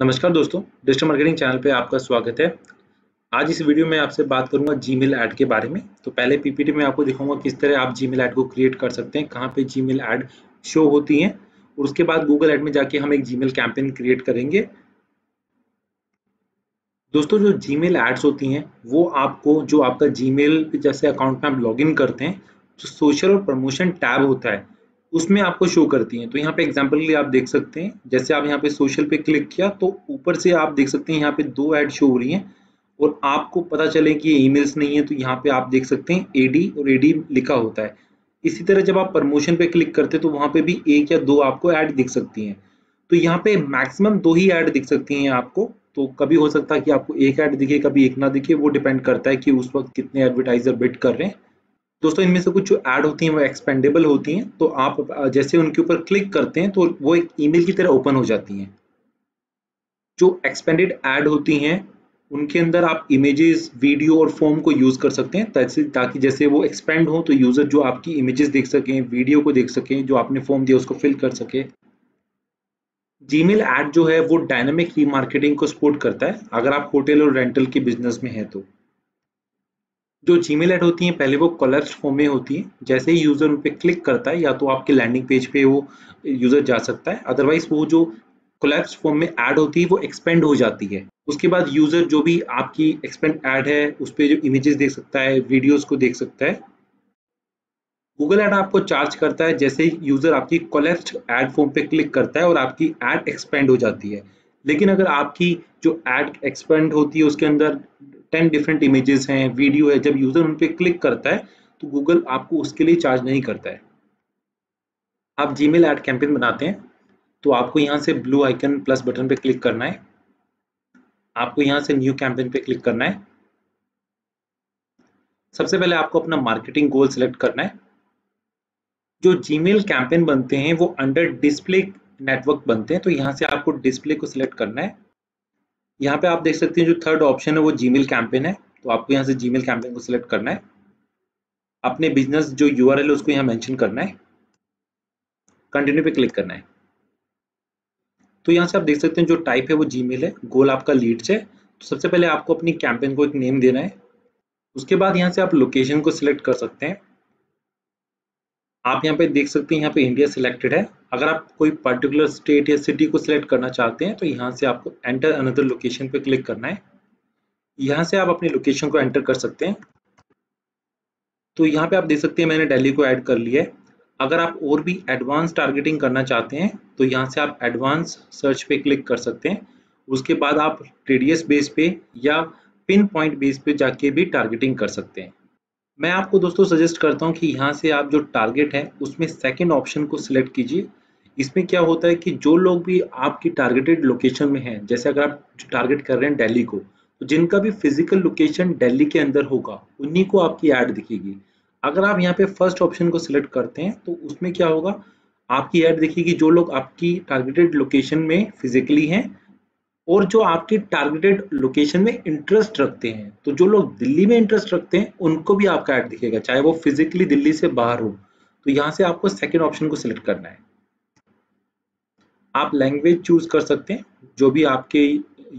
नमस्कार दोस्तों, digital marketing channel पे आपका स्वागत है। आज इस वीडियो में आपसे बात करूँगा जीमेल ऐड के बारे में। तो पहले पीपीटी में आपको दिखाऊँगा किस तरह आप जीमेल ऐड को क्रिएट कर सकते हैं, कहाँ पे जीमेल ऐड शो होती हैं, और उसके बाद गूगल ऐड में जाके हम एक जीमेल कैंपेन क्रिएट करेंगे। दोस्तों, जो जीमेल एड्स होती हैं, वो आपको, जो आपका जीमेल जैसे अकाउंट में आप लॉगिन करते हैं, जो सोशल और प्रमोशन टैब होता है उसमें आपको शो करती हैं। तो यहाँ पे एग्ज़ाम्पल के लिए आप देख सकते हैं। जैसे आप यहाँ पे सोशल पे क्लिक किया तो ऊपर से आप देख सकते हैं यहाँ पे दो ऐड शो हो रही हैं और आपको पता चले कि ये ईमेल्स नहीं है तो यहाँ पे आप देख सकते हैं एडी और एडी लिखा होता है। इसी तरह जब आप प्रमोशन पे क्लिक करते हैं तो वहाँ पे भी एक या दो आपको ऐड दिख सकती हैं। तो यहाँ पे मैक्सिमम दो ही ऐड दिख सकती हैं आपको। तो कभी हो सकता है कि आपको एक ऐड दिखे, कभी एक ना दिखे, वो डिपेंड करता है कि उस वक्त कितने एडवर्टाइजर बिट कर रहे हैं। दोस्तों, इनमें से कुछ जो ऐड होती हैं, वो एक्सपेंडेबल होती हैं तो आप जैसे उनके ऊपर क्लिक करते हैं तो वो एक ईमेल की तरह ओपन हो जाती हैं। जो एक्सपेंडेड ऐड होती हैं, उनके अंदर आप इमेजेस वीडियो और फॉर्म को यूज़ कर सकते हैं, ताकि जैसे वो एक्सपेंड हो तो यूज़र जो आपकी इमेजेस देख सकें वीडियो को देख सकें, जो आपने फॉर्म दिया, उसको फिल कर सके। जीमेल ऐड जो है, वो डायनामिक रीमार्केटिंग को सपोर्ट करता है, अगर आप होटल और रेंटल के बिज़नेस में हैं तो। जो जीमेल ऐड होती हैं, पहले वो कोलैप्स फॉर्म में होती हैं। जैसे ही यूज़र उन पर क्लिक करता है, या तो आपके लैंडिंग पेज पे वो यूज़र जा सकता है। अदरवाइज़ वो जो कोलैप्स फॉर्म में ऐड होती है, वो एक्सपेंड हो जाती है। उसके बाद यूज़र जो भी आपकी एक्सपेंड ऐड है उस पर जो इमेजेस देख सकता है वीडियोस को देख सकता है गूगल ऐड आपको चार्ज करता है। जैसे ही यूज़र आपकी कोलेप्स ऐड फॉर्म पे क्लिक करता है और आपकी ऐड एक्सपेंड हो जाती है। लेकिन अगर आपकी जो ऐड एक्सपेंड होती है, उसके अंदर टेन डिफरेंट इमेजेस हैं वीडियो है, जब यूज़र उन पर क्लिक करता है तो गूगल आपको उसके लिए चार्ज नहीं करता है। आप जीमेल ऐड कैंपेन बनाते हैं तो आपको यहाँ से ब्लू आइकन प्लस बटन पे क्लिक करना है। आपको यहाँ से न्यू कैंपेन पे क्लिक करना है। सबसे पहले आपको अपना मार्केटिंग गोल सिलेक्ट करना है। जो जीमेल कैंपेन बनते हैं, वो अंडर डिस्प्ले नेटवर्क बनते हैं तो यहाँ से आपको डिस्प्ले को सिलेक्ट करना है। यहाँ पे आप देख सकते हैं जो थर्ड ऑप्शन है, वो जीमेल कैंपेन है। तो आपको यहाँ से जीमेल कैंपेन को सिलेक्ट करना है। अपने बिज़नेस जो यूआरएल है, उसको यहाँ मेंशन करना है। कंटिन्यू पे क्लिक करना है। तो यहाँ से आप देख सकते हैं जो टाइप है, वो जीमेल है। गोल आपका लीड्स है तो सबसे पहले आपको अपनी कैंपेन को एक नेम देना है। उसके बाद यहाँ से आप लोकेशन को सिलेक्ट कर सकते हैं। आप यहाँ पे देख सकते हैं, यहाँ पे इंडिया सिलेक्टेड है। अगर आप कोई पर्टिकुलर स्टेट या सिटी को सिलेक्ट करना चाहते हैं तो यहाँ से आपको एंटर अनदर लोकेशन पे क्लिक करना है। यहाँ से आप अपनी लोकेशन को एंटर कर सकते हैं। तो यहाँ पे आप देख सकते हैं, मैंने दिल्ली को ऐड कर लिया है। अगर आप और भी एडवांस टारगेटिंग करना चाहते हैं तो यहाँ से आप एडवांस सर्च पे क्लिक कर सकते हैं। उसके बाद आप रेडियस बेस पे या पिन पॉइंट बेस पे जाके भी टारगेटिंग कर सकते हैं। मैं आपको दोस्तों सजेस्ट करता हूँ कि यहाँ से आप जो टारगेट है, उसमें सेकेंड ऑप्शन को सिलेक्ट कीजिए। इसमें क्या होता है कि जो लोग भी आपकी टारगेटेड लोकेशन में हैं, जैसे अगर आप टारगेट कर रहे हैं दिल्ली को तो जिनका भी फ़िज़िकल लोकेशन दिल्ली के अंदर होगा, उन्हीं को आपकी ऐड दिखेगी। अगर आप यहाँ पे फ़र्स्ट ऑप्शन को सिलेक्ट करते हैं तो उसमें क्या होगा, आपकी ऐड दिखेगी जो लोग आपकी टारगेटेड लोकेशन में फिजिकली हैं और जो आपकी टारगेटेड लोकेशन में इंटरेस्ट रखते हैं तो जो लोग दिल्ली में इंटरेस्ट रखते हैं, उनको भी आपका ऐड दिखेगा, चाहे वो फिजिकली दिल्ली से बाहर हो। तो यहाँ से आपको सेकेंड ऑप्शन को सिलेक्ट करना है। आप लैंग्वेज चूज़ कर सकते हैं, जो भी आपके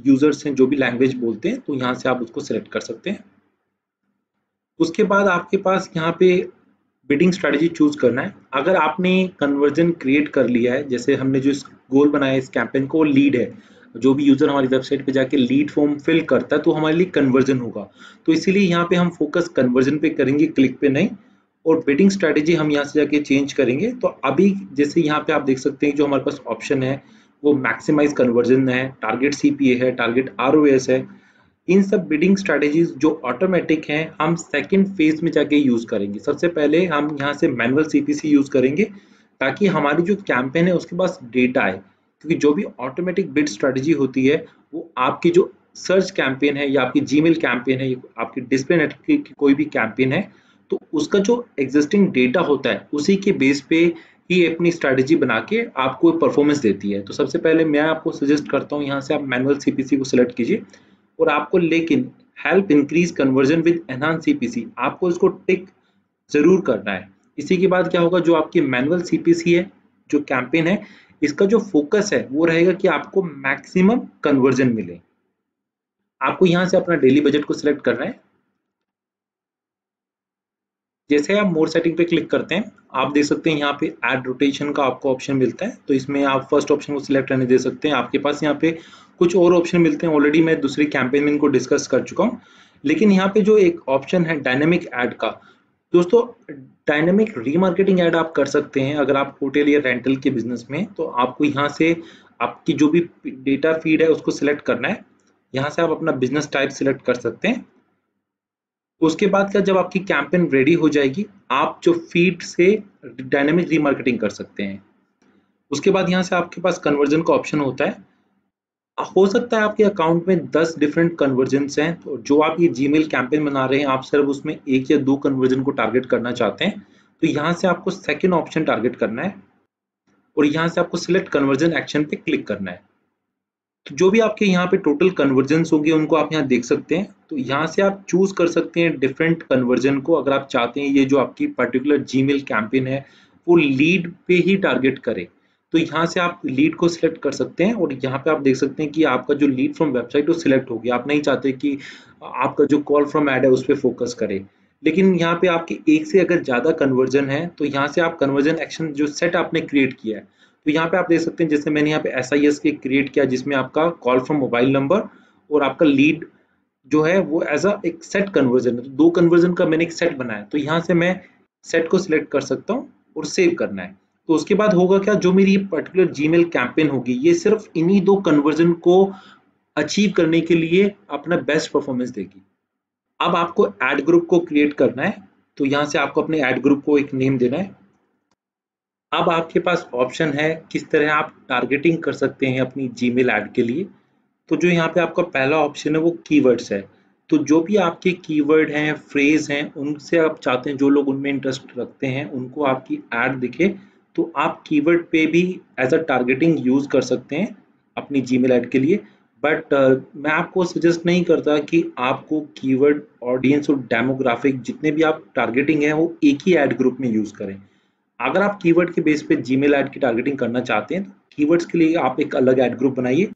यूज़र्स हैं, जो भी लैंग्वेज बोलते हैं तो यहाँ से आप उसको सिलेक्ट कर सकते हैं। उसके बाद आपके पास यहाँ पे बिडिंग स्ट्रेटजी चूज़ करना है। अगर आपने कन्वर्जन क्रिएट कर लिया है, जैसे हमने जो इस गोल बनाया, इस कैंपेन को लीड है जो भी यूज़र हमारी वेबसाइट पे जाके लीड फॉर्म फिल करता है तो हमारे लिए कन्वर्जन होगा। तो इसीलिए यहाँ पे हम फोकस कन्वर्जन पे करेंगे क्लिक पे नहीं। और बिडिंग स्ट्रेटेजी हम यहाँ से जाके चेंज करेंगे। तो अभी जैसे यहाँ पे आप देख सकते हैं, जो हमारे पास ऑप्शन है, वो मैक्सिमाइज कन्वर्जन है टारगेट सीपीए है टारगेट आर है। इन सब बिडिंग स्ट्रेटेजीज जो ऑटोमेटिक हैं, हम सेकंड फ़ेज़ में जाके यूज़ करेंगे। सबसे पहले हम यहाँ से मैनुअल सीपीसी यूज़ करेंगे, ताकि हमारी जो कैंपेन है, उसके पास डेटा आए। क्योंकि जो भी ऑटोमेटिक बिड स्ट्रेटजी होती है, वो आपकी जो सर्च कैंपेन है या आपकी जीमेल कैंपेन है, आपकी डिस्प्ले नेटवर्क की कोई भी कैंपेन है तो उसका जो एग्जिस्टिंग डेटा होता है, उसी के बेस पे ही अपनी स्ट्रेटजी बना के आपको परफॉर्मेंस देती है। तो सबसे पहले मैं आपको सजेस्ट करता हूँ, यहाँ से आप मैनुअल सीपीसी को सिलेक्ट कीजिए और आपको लेकिन help increase conversion with enhanced CPC आपको इसको टिक ज़रूर करना है। इसी के बाद क्या होगा, जो आपकी मैनुअल सीपीसी है, जो कैंपेन है इसका जो फोकस है, वो रहेगा कि आपको मैक्सिमम कन्वर्जन मिले। आपको यहाँ से अपना डेली बजट को सिलेक्ट करना है। जैसे आप मोर सेटिंग पे क्लिक करते हैं, आप देख सकते हैं यहाँ पे एड रोटेशन का आपको ऑप्शन मिलता है। तो इसमें आप फ़र्स्ट ऑप्शन को सिलेक्ट करने दे सकते हैं। आपके पास यहाँ पे कुछ और ऑप्शन मिलते हैं। ऑलरेडी मैं दूसरी कैंपेन में इनको डिस्कस कर चुका हूँ। लेकिन यहाँ पे जो एक ऑप्शन है डायनेमिक एड का दोस्तों डायनेमिक रीमार्केटिंग एड आप कर सकते हैं अगर आप होटल या रेंटल के बिज़नेस में तो आपको यहाँ से आपकी जो भी डेटा फ़ीड है उसको सिलेक्ट करना है। यहाँ से आप अपना बिज़नेस टाइप सिलेक्ट कर सकते हैं। उसके बाद क्या, जब आपकी कैंपेन रेडी हो जाएगी, आप जो फ़ीड से डायनेमिक रीमार्केटिंग कर सकते हैं। उसके बाद यहाँ से आपके पास कन्वर्जन का ऑप्शन होता है। हो सकता है आपके अकाउंट में 10 डिफरेंट कन्वर्जन हैं तो जो आप ये जीमेल कैंपेन बना रहे हैं, आप सिर्फ़ उसमें एक या दो कन्वर्जन को टारगेट करना चाहते हैं तो यहाँ से आपको सेकेंड ऑप्शन टारगेट करना है और यहाँ से आपको सिलेक्ट कन्वर्जन एक्शन पे क्लिक करना है। तो जो भी आपके यहाँ पे टोटल कन्वर्जन होंगे, उनको आप यहाँ देख सकते हैं तो यहाँ से आप चूज़ कर सकते हैं डिफरेंट कन्वर्जन को, अगर आप चाहते हैं ये जो आपकी पर्टिकुलर जीमेल कैंपेन है, वो लीड पे ही टारगेट करे। तो यहाँ से आप लीड को सिलेक्ट कर सकते हैं और यहाँ पे आप देख सकते हैं कि आपका जो लीड फ्रॉम वेबसाइट वो सिलेक्ट हो गया। आप नहीं चाहते कि आपका जो कॉल फ्रॉम एड है, उस पर फोकस करे। लेकिन यहाँ पे आपके एक से अगर ज़्यादा कन्वर्जन है तो यहाँ से आप कन्वर्जन एक्शन जो सेट आपने क्रिएट किया है तो यहाँ पे आप देख सकते हैं, जैसे मैंने यहाँ पे एस आई एस के क्रिएट किया, जिसमें आपका कॉल फ्रॉम मोबाइल नंबर और आपका लीड जो है, वो एज अ एक सेट कन्वर्जन है। तो दो कन्वर्जन का मैंने एक सेट बनाया तो यहाँ से मैं सेट को सिलेक्ट कर सकता हूँ और सेव करना है। तो उसके बाद होगा क्या? जो मेरी पर्टिकुलर जीमेल कैंपेन होगी, ये सिर्फ़ इन्हीं दो कन्वर्जन को अचीव करने के लिए अपना बेस्ट परफॉर्मेंस देगी। अब आपको एड ग्रुप को क्रिएट करना है तो यहाँ से आपको अपने एड ग्रुप को एक नेम देना है। अब आपके पास ऑप्शन है किस तरह आप टारगेटिंग कर सकते हैं अपनी जीमेल ऐड के लिए। तो जो यहाँ पे आपका पहला ऑप्शन है वो कीवर्ड्स है। तो जो भी आपके कीवर्ड हैं फ्रेज हैं, उनसे आप चाहते हैं, जो लोग उनमें इंटरेस्ट रखते हैं, उनको आपकी ऐड दिखे। तो आप कीवर्ड पे भी एज अ टारगेटिंग यूज़ कर सकते हैं अपनी जीमेल ऐड के लिए। बट uh, मैं आपको सजेस्ट नहीं करता कि आपको कीवर्ड ऑडियंस और डेमोग्राफिक जितने भी आप टारगेटिंग है वो एक ही ऐड ग्रुप में यूज़ करें। अगर आप कीवर्ड के बेस पे जीमेल ऐड की टारगेटिंग करना चाहते हैं तो कीवर्ड्स के लिए आप एक अलग ऐड ग्रुप बनाइए।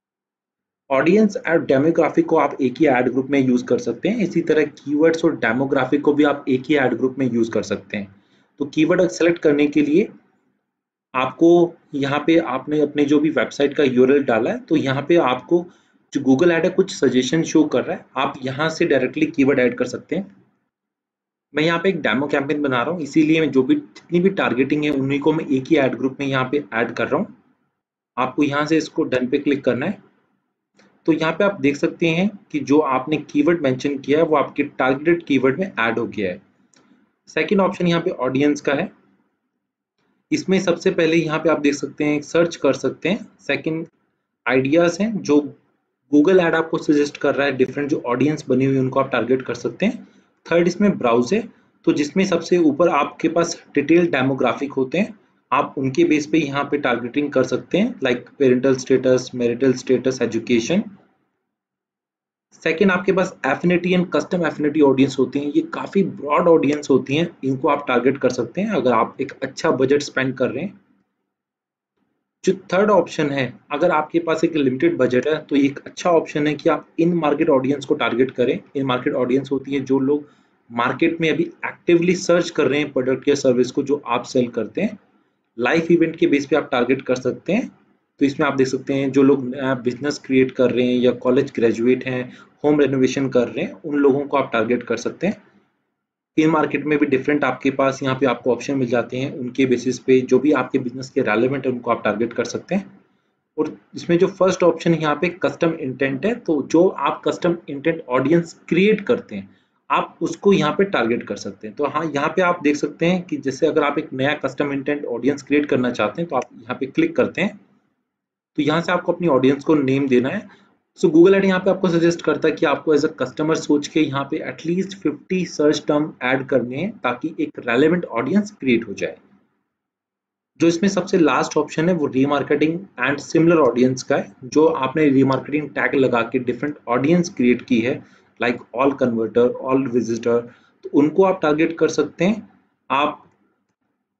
ऑडियंस और डेमोग्राफिक को आप एक ही ऐड ग्रुप में यूज़ कर सकते हैं। इसी तरह कीवर्ड्स और डेमोग्राफिक को भी आप एक ही ऐड ग्रुप में यूज़ कर सकते हैं। तो कीवर्ड सेलेक्ट करने के लिए आपको यहाँ पे आपने अपने जो भी वेबसाइट का यूआरएल डाला है तो यहाँ पे आपको जो गूगल ऐड है, कुछ सजेशन शो कर रहा है। आप यहाँ से डायरेक्टली कीवर्ड ऐड कर सकते हैं। मैं यहाँ पे एक डेमो कैंपेन बना रहा हूँ, इसीलिए मैं जो भी, जितनी भी टारगेटिंग है, उन्हीं को मैं एक ही ऐड ग्रुप में यहाँ पे ऐड कर रहा हूँ। आपको यहाँ से इसको डन पे क्लिक करना है। तो यहाँ पे आप देख सकते हैं कि जो आपने कीवर्ड मेंशन किया है, वो आपके टारगेटेड कीवर्ड में ऐड हो गया है। सेकेंड ऑप्शन यहाँ पे ऑडियंस का है। इसमें सबसे पहले यहाँ पे आप देख सकते हैं सर्च कर सकते हैं। सेकंड आइडियाज़ हैं, जो गूगल ऐड आपको सजेस्ट कर रहा है डिफरेंट जो ऑडियंस बनी हुई उनको आप टारगेट कर सकते हैं। थर्ड इसमें ब्राउज है। तो जिसमें सबसे ऊपर आपके पास डिटेल डेमोग्राफिक होते हैं, आप उनके बेस पे यहाँ पे टारगेटिंग कर सकते हैं like parental status marital status education second आपके पास affinity and custom affinity audience होती हैं। ये काफ़ी ब्रॉड ऑडियंस होती हैं। इनको आप टारगेट कर सकते हैं, अगर आप एक अच्छा बजट स्पेंड कर रहे हैं। जो थर्ड ऑप्शन है, अगर आपके पास एक लिमिटेड बजट है तो एक अच्छा ऑप्शन है कि आप इन मार्केट ऑडियंस को टारगेट करें। इन मार्केट ऑडियंस होती है जो लोग मार्केट में अभी एक्टिवली सर्च कर रहे हैं प्रोडक्ट या सर्विस को जो आप सेल करते हैं। लाइफ इवेंट के बेस पे आप टारगेट कर सकते हैं। तो इसमें आप देख सकते हैं, जो लोग बिज़नेस क्रिएट कर रहे हैं या कॉलेज ग्रेजुएट हैं होम रेनोवेशन कर रहे हैं, उन लोगों को आप टारगेट कर सकते हैं। इन मार्केट में भी डिफरेंट आपके पास यहाँ पे आपको ऑप्शन मिल जाते हैं, उनके बेसिस पे जो भी आपके बिज़नेस के रेलिवेंट है, उनको आप टारगेट कर सकते हैं। और इसमें जो फ़र्स्ट ऑप्शन यहाँ पे कस्टम इंटेंट है तो जो आप कस्टम इंटेंट ऑडियंस क्रिएट करते हैं, आप उसको यहाँ पे टारगेट कर सकते हैं। तो हाँ यहाँ पे आप देख सकते हैं कि जैसे अगर आप एक नया कस्टम इंटेंट ऑडियंस क्रिएट करना चाहते हैं तो आप यहाँ पे क्लिक करते हैं। तो यहाँ से आपको अपनी ऑडियंस को नेम देना है। सो गूगल एड यहाँ पे आपको सजेस्ट करता है कि आपको एज अ कस्टमर सोच के यहाँ पे एटलीस्ट 50 सर्च टर्म ऐड करने हैं ताकि एक रेलेवेंट ऑडियंस क्रिएट हो जाए। जो इसमें सबसे लास्ट ऑप्शन है वो रीमार्केटिंग एंड सिमिलर ऑडियंस का है, जो आपने रीमार्केटिंग टैग लगा के डिफरेंट ऑडियंस क्रिएट की है like all converter all visitor तो उनको आप टारगेट कर सकते हैं। आप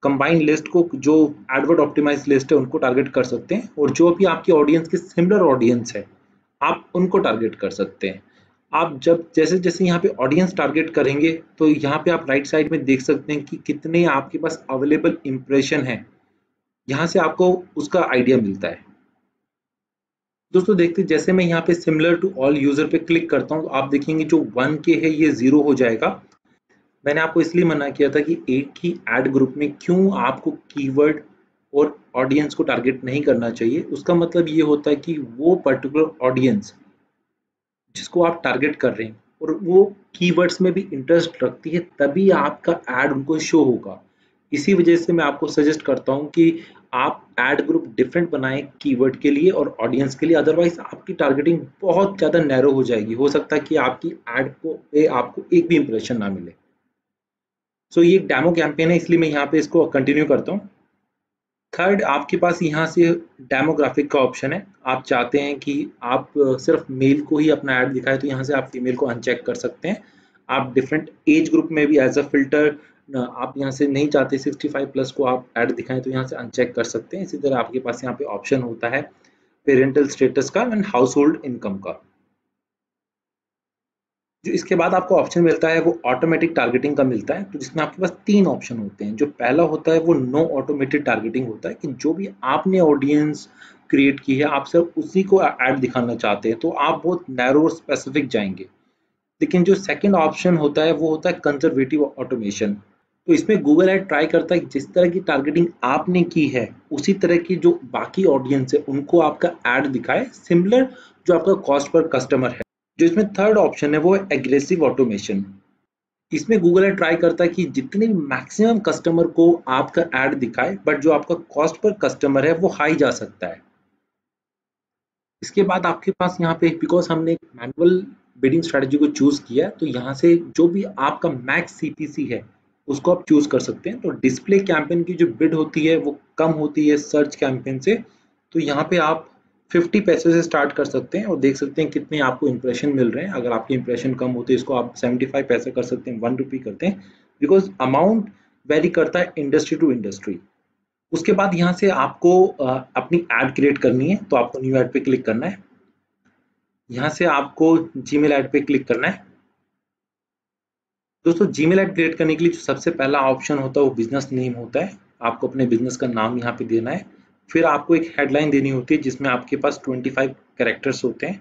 कंबाइन लिस्ट को जो एडवर्ड ऑप्टिमाइज लिस्ट है, उनको टारगेट कर सकते हैं और जो भी आपकी ऑडियंस की सिमिलर ऑडियंस है, आप उनको टारगेट कर सकते हैं। आप जब, जैसे जैसे यहाँ पे ऑडियंस टारगेट करेंगे तो यहाँ पे आप राइट साइड में देख सकते हैं कि कितने आपके पास अवेलेबल इम्प्रेशन है। यहाँ से आपको उसका आइडिया मिलता है। दोस्तों, देखते जैसे मैं यहाँ पे सिमिलर टू ऑल यूज़र पे क्लिक करता हूँ तो आप देखेंगे जो वन के है, ये ज़ीरो हो जाएगा। मैंने आपको इसलिए मना किया था कि एक ही एड ग्रुप में क्यों आपको कीवर्ड और ऑडियंस को टारगेट नहीं करना चाहिए? उसका मतलब ये होता है कि वो पर्टिकुलर ऑडियंस जिसको आप टारगेट कर रहे हैं और वो कीवर्ड्स में भी इंटरेस्ट रखती है, तभी आपका एड उनको शो होगा। इसी वजह से मैं आपको सजेस्ट करता हूँ कि आप एड ग्रुप डिफरेंट बनाएँ कीवर्ड के लिए और ऑडियंस के लिए अदरवाइज़ आपकी टारगेटिंग बहुत ज़्यादा नैरो हो जाएगी। हो सकता है कि आपकी एड को पे आपको एक भी इंप्रेशन ना मिले। सो ये डेमो कैंपेन है, इसलिए मैं यहाँ पे इसको कंटिन्यू करता हूँ। थर्ड आपके पास यहाँ से डेमोग्राफिक का ऑप्शन है। आप चाहते हैं कि आप सिर्फ़ मेल को ही अपना ऐड दिखाए तो यहाँ से आप फीमेल को अनचेक कर सकते हैं। आप डिफरेंट एज ग्रुप में भी एज अ फ़िल्टर आप यहाँ से नहीं चाहते 65 प्लस को आप ऐड दिखाएँ तो यहाँ से अनचेक कर सकते हैं। इसी तरह आपके पास यहाँ पे ऑप्शन होता है पेरेंटल स्टेटस का एंड हाउस होल्ड इनकम का। जो इसके बाद आपको ऑप्शन मिलता है, वो ऑटोमेटिक टारगेटिंग का मिलता है तो जिसमें आपके पास तीन ऑप्शन होते हैं। जो पहला होता है, वो नो ऑटोमेटेड टारगेटिंग होता है कि जो भी आपने ऑडियंस क्रिएट की है, आप सिर्फ़ उसी को ऐड दिखाना चाहते हैं तो आप बहुत नैरो स्पेसिफिक जाएँगे। लेकिन जो सेकंड ऑप्शन होता है, वो होता है कंजर्वेटिव ऑटोमेशन तो इसमें गूगल एड ट्राई करता है जिस तरह की टारगेटिंग आपने की है, उसी तरह की जो बाकी ऑडियंस है, उनको आपका एड दिखाए। सिमिलर जो आपका कॉस्ट पर कस्टमर है। जो इसमें थर्ड ऑप्शन है, वो है एग्रेसिव ऑटोमेशन इसमें गूगल एड ट्राई करता है कि जितने मैक्सिमम कस्टमर को आपका एड दिखाए बट जो आपका कॉस्ट पर कस्टमर है, वो हाई जा सकता है. इसके बाद आपके पास यहाँ पे बिकॉज़ हमने मैनुअल बिडिंग स्ट्रेटजी को चूज़ किया तो यहाँ से जो भी आपका मैक्स सीपीसी है, उसको आप चूज़ कर सकते हैं. तो डिस्प्ले कैंपेन की जो बिड होती है, वो कम होती है सर्च कैंपेन से. तो यहाँ पे आप 50 पैसे से स्टार्ट कर सकते हैं और देख सकते हैं कितने आपको इंप्रेशन मिल रहे हैं। अगर आपके इंप्रेशन कम होते हैं, इसको आप 75 पैसे कर सकते हैं वन रुपी करते हैं। बिकॉज़ अमाउंट वेरी करता है इंडस्ट्री टू इंडस्ट्री उसके बाद यहाँ से आपको अपनी एड क्रिएट करनी है तो आपको न्यू एड पे क्लिक करना है। यहाँ से आपको जी मेल एड पे क्लिक करना है। दोस्तों जीमेल ऐड क्रिएट करने के लिए जो सबसे पहला ऑप्शन होता है, वो बिज़नेस नेम होता है। आपको अपने बिज़नेस का नाम यहाँ पे देना है। फिर आपको एक हेडलाइन देनी होती है जिसमें आपके पास 25 कैरेक्टर्स होते हैं।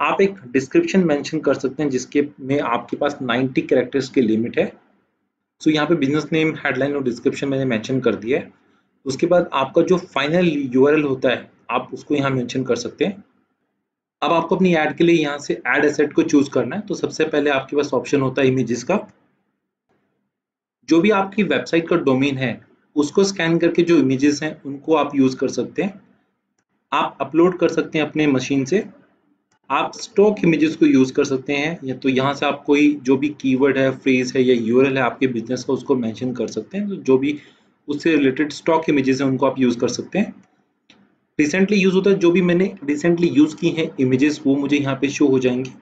आप एक डिस्क्रिप्शन मेंशन कर सकते हैं जिसके में आपके पास 90 कैरेक्टर्स की लिमिट है। सो so, यहाँ पे बिज़नेस नेम हेडलाइन और डिस्क्रिप्शन मैंने मेंशन कर दिया है। उसके बाद आपका जो फाइनल यूआरएल होता है आप उसको यहाँ मेंशन कर सकते हैं। अब आपको अपनी ऐड के लिए यहाँ से ऐड एसेट को चूज़ करना है तो सबसे पहले आपके पास ऑप्शन होता है इमेजेस का। जो भी आपकी वेबसाइट का डोमेन है उसको स्कैन करके जो इमेजेस हैं, उनको आप यूज़ कर सकते हैं। आप अपलोड कर सकते हैं अपने मशीन से। आप स्टॉक इमेजेस को यूज़ कर सकते हैं, या तो यहाँ से आप कोई जो भी कीवर्ड है फ्रेज है, या यूआरएल है आपके बिज़नेस का, उसको मेंशन कर सकते हैं। तो जो भी उससे रिलेटेड स्टॉक इमेजेस हैं, उनको आप यूज़ कर सकते हैं। रिसेंटली यूज़ होता है, जो भी मैंने रिसेंटली यूज़ की हैं इमेजेस वो मुझे यहाँ पे शो हो जाएँगी।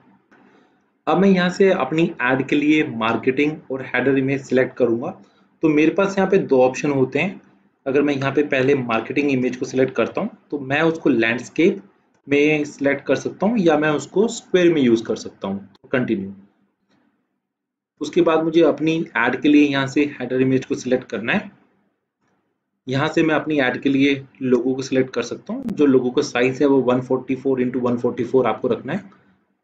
अब मैं यहाँ से अपनी एड के लिए मार्केटिंग और हेडर इमेज सेलेक्ट करूँगा। तो मेरे पास यहाँ पे दो ऑप्शन होते हैं। अगर मैं यहाँ पे पहले मार्केटिंग इमेज को सिलेक्ट करता हूँ तो मैं उसको लैंडस्केप में सिलेक्ट कर सकता हूँ या मैं उसको स्क्वेयर में यूज़ कर सकता हूँ। कंटिन्यू उसके बाद मुझे अपनी एड के लिए यहाँ से हेडर इमेज को सिलेक्ट करना है। यहाँ से मैं अपनी ऐड के लिए लोगों को सिलेक्ट कर सकता हूँ। जो लोगों का साइज़ है वो 144 फोर्टी फोर इंटू वन आपको रखना है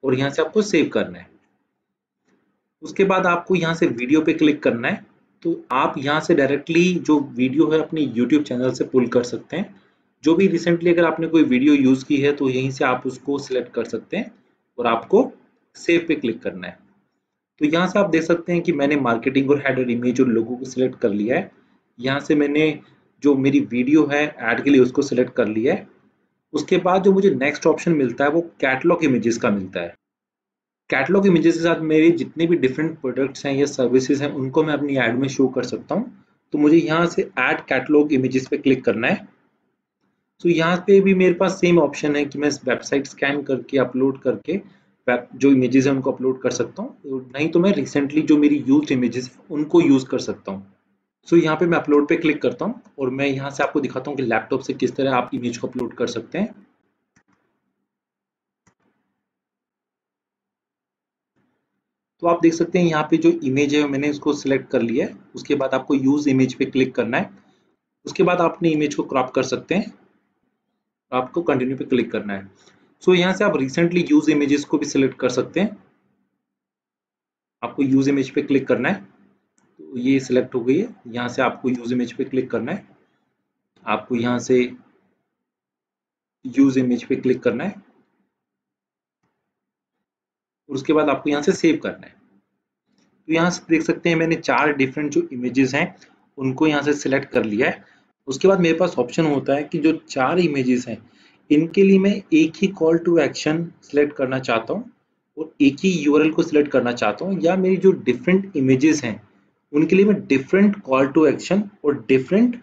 और यहाँ से आपको सेव करना है। उसके बाद आपको यहाँ से वीडियो पे क्लिक करना है। तो आप यहाँ से डायरेक्टली जो वीडियो है अपने यूट्यूब चैनल से पुल कर सकते हैं। जो भी रिसेंटली अगर आपने कोई वीडियो यूज़ की है तो यहीं से आप उसको सिलेक्ट कर सकते हैं और आपको सेव पे क्लिक करना है। तो यहाँ से आप देख सकते हैं कि मैंने मार्केटिंग और हेडर इमेज और लोगों को सिलेक्ट कर लिया है। यहाँ से मैंने जो मेरी वीडियो है ऐड के लिए उसको सिलेक्ट कर लिया है। उसके बाद जो मुझे नेक्स्ट ऑप्शन मिलता है, वो कैटलॉग इमेजेस का मिलता है। कैटलॉग इमेजेस के साथ मेरे जितने भी डिफरेंट प्रोडक्ट्स हैं या सर्विसेज़ हैं उनको मैं अपनी ऐड में शो कर सकता हूँ। तो मुझे यहाँ से ऐड कैटलॉग इमेजेस पे क्लिक करना है। तो यहाँ पे भी मेरे पास सेम ऑप्शन है कि मैं वेबसाइट स्कैन करके अपलोड करके जो इमेजेस हैं उनको अपलोड कर सकता हूँ। नहीं तो मैं रिसेंटली जो मेरी यूज़ इमेजेस उनको यूज़ कर सकता हूँ। सो so, यहाँ पे मैं अपलोड पे क्लिक करता हूँ और मैं यहाँ से आपको दिखाता हूँ कि लैपटॉप से किस तरह आप इमेज को अपलोड कर सकते हैं। तो आप देख सकते हैं यहाँ पे जो इमेज है मैंने इसको सिलेक्ट कर लिया है। उसके बाद आपको यूज़ इमेज पे क्लिक करना है। उसके बाद आप अपनी इमेज को क्रॉप कर सकते हैं। आपको कंटिन्यू पे क्लिक करना है। सो so, यहाँ से आप रिसेंटली यूज़ इमेजेस को भी सिलेक्ट कर सकते हैं। आपको यूज़ इमेज पे क्लिक करना है। तो ये सिलेक्ट हो गई है। यहाँ से आपको यूज़ इमेज पे क्लिक करना है। आपको यहाँ से यूज़ इमेज पे क्लिक करना है। उसके बाद आपको यहाँ से सेव करना है। तो यहाँ से देख सकते हैं मैंने चार डिफरेंट जो इमेजेस हैं, उनको यहाँ से सिलेक्ट कर लिया है। उसके बाद मेरे पास ऑप्शन होता है कि जो चार इमेजेस हैं, इनके लिए मैं एक ही कॉल टू एक्शन सिलेक्ट करना चाहता हूँ और एक ही यूआरएल को सिलेक्ट करना चाहता हूँ, या मेरी जो डिफरेंट इमेजेस हैं, उनके लिए मैं डिफरेंट कॉल टू एक्शन और डिफरेंट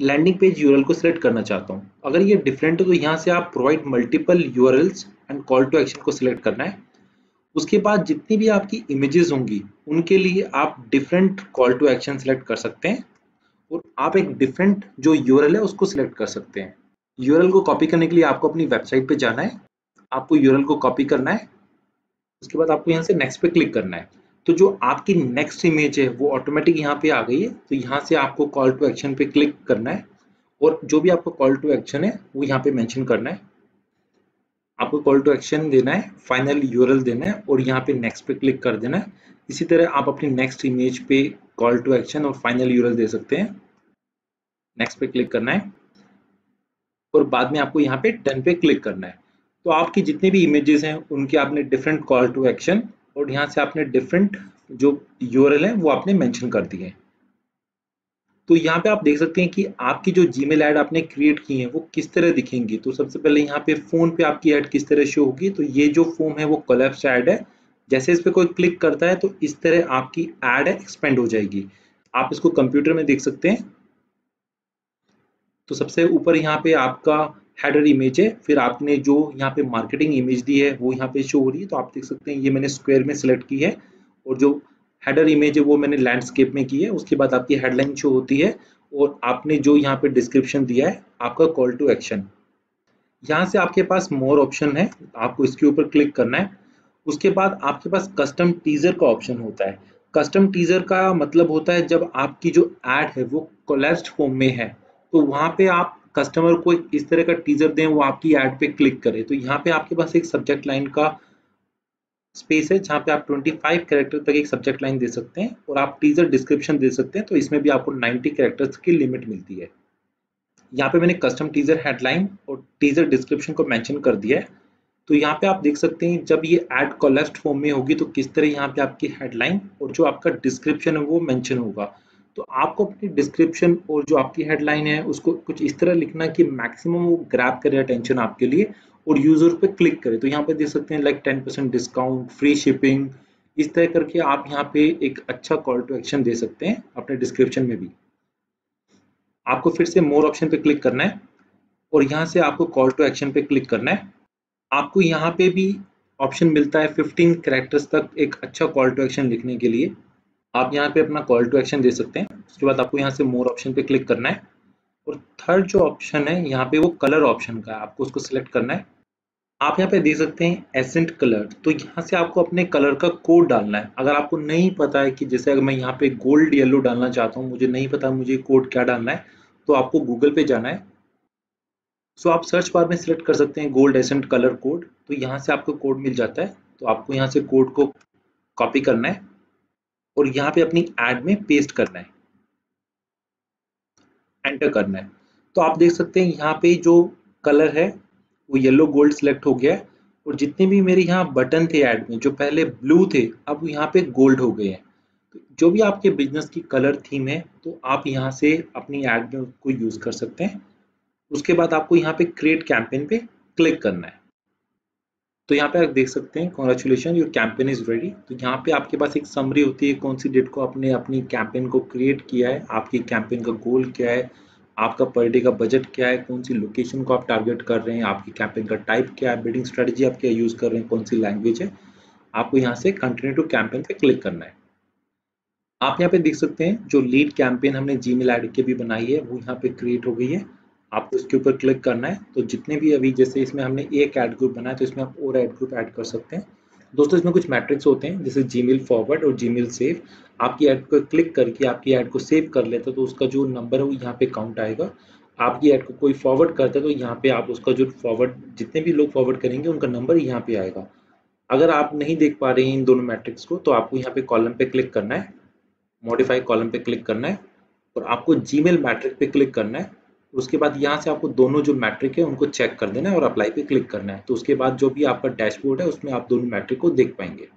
लैंडिंग पेज यूआरएल को सिलेक्ट करना चाहता हूँ। अगर ये डिफरेंट है तो यहाँ से आप provide multiple URLs and call to action को सिलेक्ट करना है। उसके बाद जितनी भी आपकी इमेजेस होंगी, उनके लिए आप different call to action select कर सकते हैं और आप एक डिफरेंट जो यूआरएल है, उसको सिलेक्ट कर सकते हैं। यूआरएल को कॉपी करने के लिए आपको अपनी वेबसाइट पे जाना है। आपको यूआरएल को कॉपी करना है। उसके बाद आपको यहाँ से नेक्स्ट पे क्लिक करना है। तो जो आपकी नेक्स्ट इमेज है, वो ऑटोमेटिक यहाँ पे आ गई है। तो यहाँ से आपको कॉल टू एक्शन पे क्लिक करना है और जो भी आपको कॉल टू एक्शन है, वो यहाँ पे मेंशन करना है। आपको कॉल टू एक्शन देना है फाइनल यूआरएल देना है और यहाँ पे नेक्स्ट पे क्लिक कर देना है। इसी तरह आप अपनी नेक्स्ट इमेज पे कॉल टू एक्शन और फाइनल यूआरएल दे सकते हैं। नेक्स्ट पे क्लिक करना है। और बाद में आपको यहाँ पे डन पे क्लिक करना है। तो आपकी जितने भी इमेजेस हैं, उनके आपने डिफरेंट कॉल टू एक्शन और यहाँ से आपने डिफरेंट जो यूआरएल है, वो आपने मैंशन कर दिए तो यहाँ पे आप देख सकते हैं कि आपकी जो जीमेल ऐड आपने क्रिएट की है, वो किस तरह दिखेंगी? तो सबसे पहले यहाँ पे फ़ोन पे आपकी ऐड किस तरह शो होगी? तो ये जो फॉर्म है, वो कोलेप्स ऐड है। जैसे इस पर कोई क्लिक करता है तो इस तरह आपकी ऐड एक्सपेंड हो जाएगी। आप इसको कंप्यूटर में देख सकते हैं। तो सबसे ऊपर यहाँ पे आपका हेडर इमेज है। फिर आपने जो यहाँ पे मार्केटिंग इमेज दी है, वो यहाँ पे शो हो रही है। तो आप देख सकते हैं, ये मैंने स्क्वायर में सिलेक्ट की है। और जो हेडर इमेज है वो मैंने लैंडस्केप में की है, उसके बाद आपकी हेडलाइन शो होती है और आपने जो यहाँ पे डिस्क्रिप्शन दिया है, आपका कॉल टू एक्शन यहाँ से आपके पास मोर ऑप्शन है, आपको इसके ऊपर क्लिक करना है। उसके बाद आपके पास कस्टम टीजर का ऑप्शन होता है। कस्टम टीजर का मतलब होता है जब आपकी जो एड है वो कोलेस्ड फॉर्म में है तो वहाँ पे आप कस्टमर को इस तरह का टीजर दें, वो आपकी एड पे क्लिक करे। तो यहाँ पे आपके पास एक सब्जेक्ट लाइन का स्पेस है जहाँ पे आप 25 कैरेक्टर तक एक सब्जेक्ट लाइन दे सकते हैं और आप टीजर डिस्क्रिप्शन दे सकते हैं तो इसमें भी आपको 90 कैरेक्टर्स की लिमिट मिलती है। यहाँ पे मैंने कस्टम टीजर हेडलाइन और टीजर डिस्क्रिप्शन को मेंशन कर दिया है। तो यहाँ पे आप देख सकते हैं, जब ये एड कोलेस्ट फॉर्म में होगी तो किस तरह यहाँ पे आपकी हेडलाइन और जो आपका डिस्क्रिप्शन है वो मेंशन होगा। तो आपको अपनी डिस्क्रिप्शन और जो आपकी हेडलाइन है, उसको कुछ इस तरह लिखना कि मैक्सिमम वो ग्रैप करे अटेंशन आपके लिए। और यूज़र पे क्लिक करें तो यहाँ पे देख सकते हैं like ten percent discount free shipping इस तरह करके आप यहाँ पे एक अच्छा कॉल टू एक्शन दे सकते हैं अपने डिस्क्रिप्शन में भी। आपको फिर से मोर ऑप्शन पे क्लिक करना है और यहाँ से आपको कॉल टू एक्शन पे क्लिक करना है। आपको यहाँ पे भी ऑप्शन मिलता है 15 करेक्टर्स तक एक अच्छा कॉल टू एक्शन लिखने के लिए। आप यहाँ पे अपना कॉल टू एक्शन दे सकते हैं, उसके बाद आपको यहाँ से मोर ऑप्शन पे क्लिक करना है। और थर्ड जो ऑप्शन है, यहाँ पे वो कलर ऑप्शन का है, आपको उसको सिलेक्ट करना है। आप यहाँ पे देख सकते हैं एसेंट कलर तो यहाँ से आपको अपने कलर का कोड डालना है। अगर आपको नहीं पता है कि जैसे अगर मैं यहाँ पे गोल्ड येलो डालना चाहता हूँ, मुझे नहीं पता मुझे कोड क्या डालना है तो आपको गूगल पे जाना है। सो आप सर्च बार में सिलेक्ट कर सकते हैं गोल्ड एसेंट कलर कोड तो यहाँ से आपको कोड मिल जाता है। तो आपको यहाँ से कोड को कॉपी करना है और यहाँ पे अपनी एड में पेस्ट करना है। एंटर करना है। तो आप देख सकते हैं यहाँ पे जो कलर है वो येलो गोल्ड सिलेक्ट हो गया है। और जितने भी मेरे यहाँ बटन थे ऐड में, जो पहले ब्लू थे, अब यहाँ पे गोल्ड हो गए हैं। तो जो भी आपके बिज़नेस की कलर थीम है तो आप यहाँ से अपनी एड में उसको यूज़ कर सकते हैं। उसके बाद आपको यहाँ पे क्रिएट कैंपेन पे क्लिक करना है। तो यहाँ पे आप देख सकते हैं congratulation your campaign is ready तो यहाँ पे आपके पास एक समरी होती है, कौन सी डेट को आपने अपनी कैंपेन को क्रिएट किया है, आपकी कैंपेन का गोल क्या है आपका पर डे का बजट क्या है? कौन सी लोकेशन को आप टारगेट कर रहे हैं? आपकी कैंपेन का टाइप क्या है? बिल्डिंग स्ट्रेटेजी आप क्या यूज़ कर रहे हैं? कौन सी लैंग्वेज है? आपको यहाँ से कंटिन्यू टू कैंपेन पे क्लिक करना है। आप यहाँ पे देख सकते हैं, जो लीड कैंपेन हमने जी मेल के भी बनाई है, वो यहाँ पे क्रिएट हो गई है। आपको इसके ऊपर क्लिक करना है। तो जितने भी अभी जैसे इसमें हमने एक एड ग्रुप बनाया तो इसमें आप और एड ग्रुप ऐड कर सकते हैं। दोस्तों, इसमें कुछ मैट्रिक्स होते हैं, जैसे जी मेल फॉरवर्ड और जी मेल सेव आपकी ऐड को क्लिक करके आपकी ऐड को सेव कर लेते हैं तो उसका जो नंबर है वो यहाँ पे काउंट आएगा। आपकी ऐड को कोई फॉरवर्ड करता है तो यहाँ पे आप उसका जो फॉरवर्ड जितने भी लोग फॉरवर्ड करेंगे, उनका नंबर यहाँ पे आएगा। अगर आप नहीं देख पा रहे हैं इन दोनों मैट्रिक्स को तो आपको यहाँ पे कॉलम पे क्लिक करना है मॉडिफाई कॉलम पे क्लिक करना है, और आपको जी मेल मैट्रिक पे क्लिक करना है। उसके बाद यहाँ से आपको दोनों जो मैट्रिक है, उनको चेक कर देना है और अप्लाई पे क्लिक करना है। तो उसके बाद जो भी आपका डैशबोर्ड है, उसमें आप दोनों मैट्रिक को देख पाएँगे।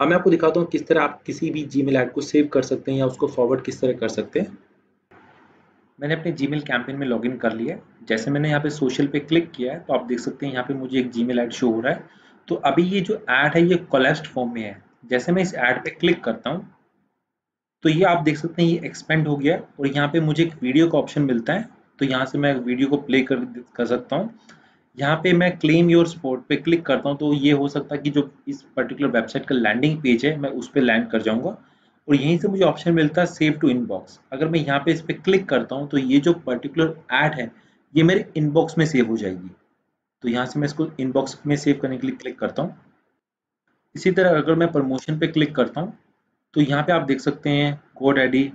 अब मैं आपको दिखाता हूँ किस तरह आप किसी भी जी मेल को सेव कर सकते हैं या उसको फॉरवर्ड किस तरह कर सकते हैं। मैंने अपने जीमेल कैंपेन में लॉगिन कर लिया है। जैसे मैंने यहाँ पे सोशल पे क्लिक किया है तो आप देख सकते हैं यहाँ पे मुझे एक जीमेल ऐड शो हो रहा है। तो अभी ये जो ऐड है, ये कोलेस्ट फॉर्म में है। जैसे मैं इस ऐड पे क्लिक करता हूँ तो ये आप देख सकते हैं ये एक्सपेंड हो गया और यहाँ पे मुझे एक वीडियो का ऑप्शन मिलता है। तो यहाँ से मैं वीडियो को प्ले कर कर सकता हूँ। यहाँ पे मैं क्लेम योर स्पोर्ट पे क्लिक करता हूँ तो ये हो सकता है कि जो इस पर्टिकुलर वेबसाइट का लैंडिंग पेज है, मैं उस पर लैंड कर जाऊँगा। और यहीं से मुझे ऑप्शन मिलता है सेव टू इनबॉक्स अगर मैं यहाँ पे इस पर क्लिक करता हूँ तो ये जो पर्टिकुलर ऐड है, ये मेरे इनबॉक्स में सेव हो जाएगी। तो यहाँ से मैं इसको इनबॉक्स में सेव करने के लिए क्लिक करता हूँ। इसी तरह अगर मैं प्रमोशन पे क्लिक करता हूँ तो यहाँ पे आप देख सकते हैं कोड आईडी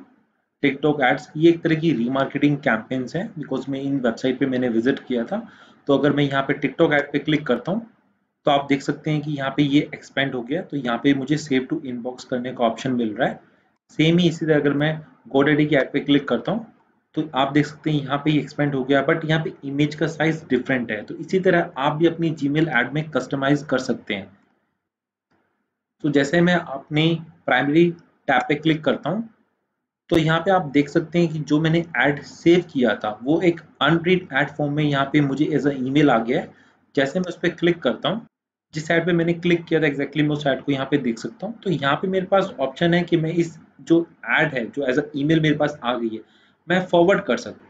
टिकटॉक एड्स ये एक तरह की रीमार्केटिंग कैंपेन्स हैं बिकॉज़ मैं इन वेबसाइट पे मैंने विज़िट किया था। तो अगर मैं यहाँ पे टिकटॉक ऐड पे क्लिक करता हूँ तो आप देख सकते हैं कि यहाँ पे ये एक्सपेंड हो गया। तो यहाँ पे मुझे सेव टू इनबॉक्स करने का ऑप्शन मिल रहा है। सेम ही इसी तरह अगर मैं गोडेडी की ऐड पे क्लिक करता हूँ तो आप देख सकते हैं यहाँ पे एक्सपेंड हो गया। बट यहाँ पे इमेज का साइज़ डिफरेंट है। तो इसी तरह आप भी अपनी जीमेल ऐड में कस्टमाइज कर सकते हैं। तो जैसे मैं अपनी प्राइमरी टैब पे क्लिक करता हूँ तो यहाँ पे आप देख सकते हैं कि जो मैंने ऐड सेव किया था, वो एक अनरीड ऐड फॉर्म में यहाँ पे मुझे एज अ ईमेल आ गया है। जैसे मैं उस पर क्लिक करता हूँ, जिस साइड पे मैंने क्लिक किया था एक्जैक्टली मैं उस साइड को यहाँ पे देख सकता हूँ। तो यहाँ पे मेरे पास ऑप्शन है कि मैं इस जो ऐड है, जो एज अ ईमेल मेरे पास आ गई है, मैं फॉरवर्ड कर सकता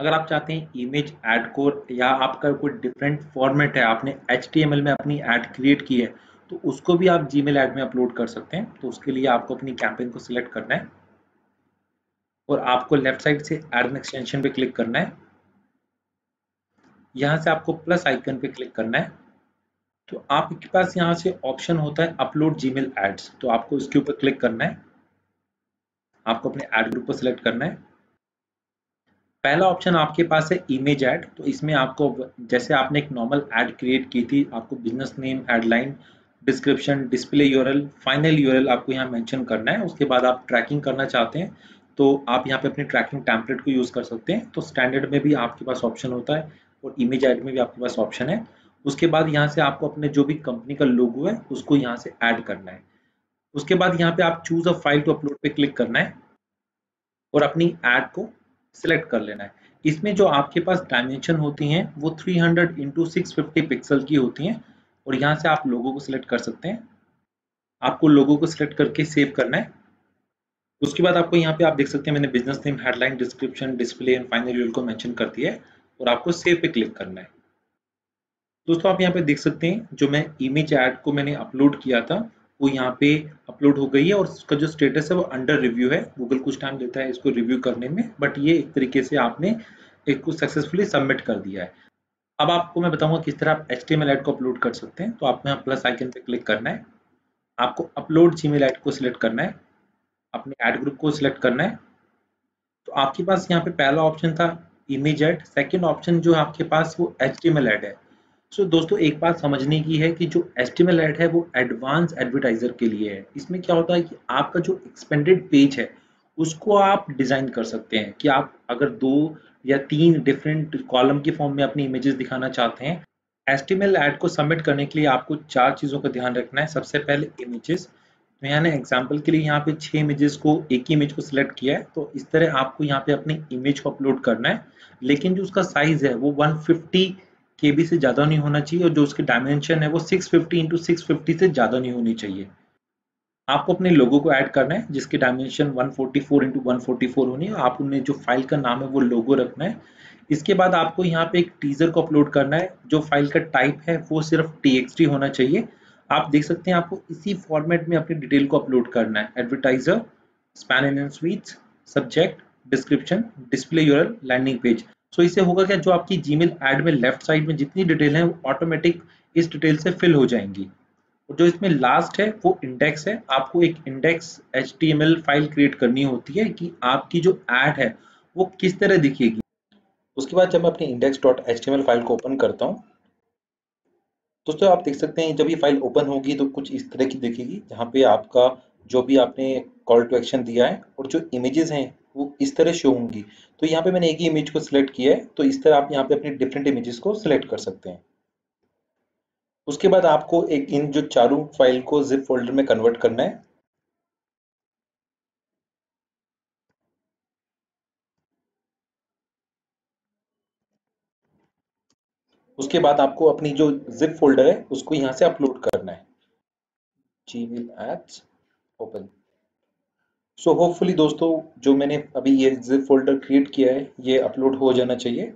अगर आप चाहते हैं इमेज ऐड को या आपका कोई डिफरेंट फॉर्मेट है, आपने एच में अपनी ऐड क्रिएट की है तो उसको भी आप जी मेल ऐड में अपलोड कर सकते हैं। तो उसके लिए आपको अपनी कैंपेन को सिलेक्ट करना है। और आपको लेफ़्ट साइड से एड एन एक्सटेंशन पे क्लिक करना है। यहाँ से आपको प्लस आइकन पे क्लिक करना है। तो आपके पास यहाँ से ऑप्शन होता है अपलोड जीमेल एड्स तो आपको इसके ऊपर क्लिक करना है। आपको अपने एड ग्रुप को सिलेक्ट करना है। पहला ऑप्शन आपके पास है इमेज ऐड तो इसमें आपको जैसे आपने एक नॉर्मल ऐड क्रिएट की थी, आपको business name headline description display URL final URL आपको यहाँ मेंशन करना है। उसके बाद आप ट्रैकिंग करना चाहते हैं तो आप यहाँ पे अपनी ट्रैकिंग टैंपलेट को यूज़ कर सकते हैं। तो स्टैंडर्ड में भी आपके पास ऑप्शन होता है और इमेज ऐड में भी आपके पास ऑप्शन है। उसके बाद यहाँ से आपको अपने जो भी कंपनी का लोगो है, उसको यहाँ से ऐड करना है। उसके बाद यहाँ पे आप choose a file to upload पे क्लिक करना है और अपनी ऐड को सिलेक्ट कर लेना है। इसमें जो आपके पास डायमेंशन होती हैं, वो 300 हंड्रेड इंटू पिक्सल की होती हैं और यहाँ से आप लोगों को सिलेक्ट कर सकते हैं। आपको लोगों को सिलेक्ट करके सेव करना है। उसके बाद आपको यहाँ पे आप देख सकते हैं मैंने business name headline description display and final URL को मेंशन कर दिया है और आपको सेव पे क्लिक करना है। दोस्तों, आप यहाँ पे देख सकते हैं जो मैं इमेज ऐड को मैंने अपलोड किया था, वो यहाँ पे अपलोड हो गई है और उसका जो स्टेटस है वो अंडर रिव्यू है। गूगल कुछ टाइम लेता है इसको रिव्यू करने में बट ये एक तरीके से आपने एक को सक्सेसफुली सबमिट कर दिया है। अब आपको मैं बताऊँगा किस तरह आप एच टी एड को अपलोड कर सकते हैं तो आपको यहाँ प्लस आइकन पे क्लिक करना है। आपको अपलोड जी मेल को सिलेक्ट करना है। अपने एड ग्रुप को सिलेक्ट करना है। तो आपके पास यहाँ पे पहला ऑप्शन था इमेज एड सेकेंड ऑप्शन जो आपके पास वो एच टी एड है। सो so, दोस्तों एक बात समझने की है कि जो एच टी एड है वो एडवांस एडवर्टाइजर के लिए है। इसमें क्या होता है कि आपका जो एक्सपेंडेड पेज है उसको आप डिज़ाइन कर सकते हैं कि आप अगर दो या तीन डिफरेंट कॉलम के फॉर्म में अपनी इमेजेस दिखाना चाहते हैं टी एड को सबमिट करने के लिए आपको चार चीज़ों का ध्यान रखना है। सबसे पहले इमेजेस तो यहाँ एग्ज़ाम्पल के लिए यहाँ पे छह इमेजेस को, एक ही इमेज को सिलेक्ट किया है तो इस तरह आपको यहाँ पे अपनी इमेज को अपलोड करना है। लेकिन जो उसका साइज़ है, वो 150 फिफ्टी से ज़्यादा नहीं होना चाहिए और जो उसके डायमेंशन है, वो 650 फिफ्टी इंटू से ज़्यादा नहीं होनी चाहिए। आपको अपने लोगो को ऐड करना है, जिसकी dimension 144 forty four into one होनी है। आप उन्हें जो फ़ाइल का नाम है, वो लोगो रखना है। इसके बाद आपको यहाँ पे एक टीजर को अपलोड करना है। जो फ़ाइल का टाइप है, वो सिर्फ़ टी होना चाहिए। आप देख सकते हैं आपको इसी फॉर्मेट में अपनी डिटेल को अपलोड करना है. Advertiser span in sweets subject description display URL landing page so इससे होगा क्या? जो आपकी जीमेल ऐड में लेफ़्ट साइड में जितनी डिटेल है, वो ऑटोमेटिक इस डिटेल से फिल हो जाएँगी. और जो इसमें लास्ट है, वो इंडेक्स है. आपको एक इंडेक्स एच फ़ाइल क्रिएट करनी होती है कि आपकी जो ऐड है, वो किस तरह दिखेगी. उसके बाद जब मैं अपनी इंडेक्स डॉट एच फ़ाइल को ओपन करता हूँ दोस्तों, आप देख सकते हैं, जब ये फ़ाइल ओपन होगी तो कुछ इस तरह की दिखेगी, जहाँ पे आपका जो भी आपने कॉल टू एक्शन दिया है, और जो इमेजेस हैं, वो इस तरह शो होंगी। तो यहाँ पे मैंने एक ही इमेज को सिलेक्ट किया है तो इस तरह आप यहाँ पे अपने डिफरेंट इमेजेस को सिलेक्ट कर सकते हैं। उसके बाद आपको एक इन जो चारों फ़ाइल को जिप फोल्डर में कन्वर्ट करना है उसके बाद आपको अपनी जो जिप फोल्डर है, उसको यहाँ से अपलोड करना है। Gmail apps open so hopefully दोस्तों, जो मैंने अभी ये जिप फोल्डर क्रिएट किया है, ये अपलोड हो जाना चाहिए।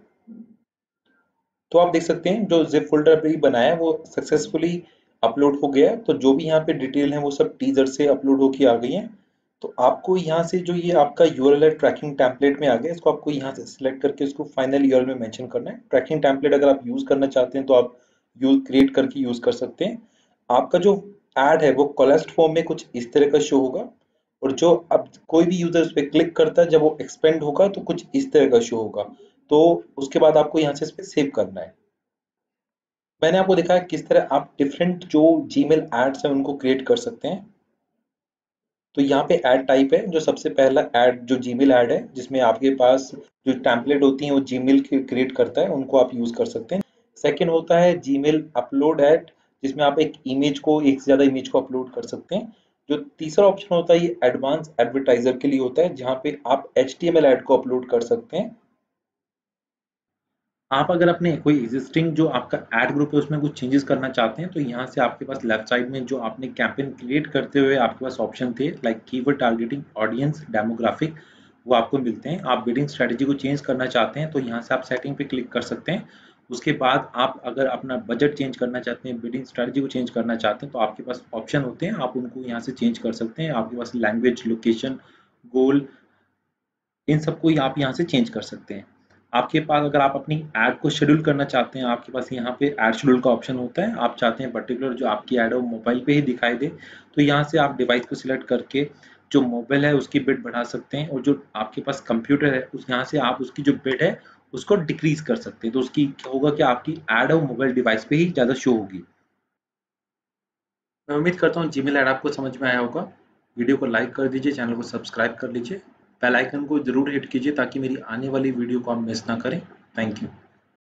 तो आप देख सकते हैं, जो जिप फोल्डर अभी बनाया है, वो सक्सेसफुली अपलोड हो गया है। तो जो भी यहाँ पे डिटेल है, वो सब टीजर से अपलोड होके आ गई हैं। तो आपको यहाँ से जो ये आपका यूआरएल ट्रैकिंग टेम्पलेट में आ गया, इसको आपको यहाँ से सिलेक्ट करके इसको फाइनल यूआरएल में मेंशन करना है। ट्रैकिंग टेम्पलेट अगर आप यूज़ करना चाहते हैं तो आप यूज़ क्रिएट करके यूज़ कर सकते हैं। आपका जो एड है, वो कोलेस्ट फॉर्म में कुछ इस तरह का शो होगा और जो अब कोई भी यूज़र उस पर क्लिक करता है, जब वो एक्सपेंड होगा तो कुछ इस तरह का शो होगा। तो उसके बाद आपको यहाँ से इस पर सेव करना है। मैंने आपको दिखाया किस तरह आप डिफरेंट जो जीमेल एड्स हैं, उनको क्रिएट कर सकते हैं। तो यहाँ पे ऐड टाइप है, जो सबसे पहला ऐड जो जी मेल ऐड है, जिसमें आपके पास जो टैंपलेट होती हैं, वो जीमेल क्रिएट करता है, उनको आप यूज़ कर सकते हैं। सेकेंड होता है जीमेल अपलोड ऐड जिसमें आप एक इमेज को, एक से ज़्यादा इमेज को अपलोड कर सकते हैं। जो तीसरा ऑप्शन होता है, ये एडवांस एडवर्टाइजर के लिए होता है, जहाँ पे आप एच टी एड को अपलोड कर सकते हैं। आप अगर अपने कोई एग्जिस्टिंग जो आपका एड ग्रुप है, उसमें कुछ चेंजेस करना चाहते हैं तो यहाँ से आपके पास लेफ़्ट साइड में जो आपने कैंपेन क्रिएट करते हुए आपके पास ऑप्शन थे like keyword targeting audience demographic वो आपको मिलते हैं। आप बिडिंग स्ट्रेटजी को चेंज करना चाहते हैं तो यहाँ से आप सेटिंग पे क्लिक कर सकते हैं। उसके बाद आप अगर अपना बजट चेंज करना चाहते हैं बिडिंग स्ट्रेटजी को चेंज करना चाहते हैं तो आपके पास ऑप्शन होते हैं। आप उनको यहाँ से चेंज कर सकते हैं। आपके पास लैंग्वेज लोकेशन गोल इन सबको आप यहाँ से चेंज कर सकते हैं। आपके पास अगर आप अपनी ऐड को शेड्यूल करना चाहते हैं, आपके पास यहाँ पे ऐड शेड्यूल का ऑप्शन होता है। आप चाहते हैं पर्टिकुलर जो आपकी ऐड है वो मोबाइल पे ही दिखाई दे तो यहाँ से आप डिवाइस को सिलेक्ट करके जो मोबाइल है उसकी बिट बढ़ा सकते हैं और जो आपके पास कंप्यूटर है, उस यहाँ से आप उसकी जो बिट है उसको डिक्रीज कर सकते हैं। तो उसकी क्या होगा कि आपकी एड है मोबाइल डिवाइस पे ही ज़्यादा शो होगी। मैं उम्मीद करता हूँ जीमेल ऐड आपको समझ में आया होगा। वीडियो को लाइक कर दीजिए, चैनल को सब्सक्राइब कर लीजिए। बेल आइकन को ज़रूर हिट कीजिए ताकि मेरी आने वाली वीडियो को आप मिस ना करें। Thank you.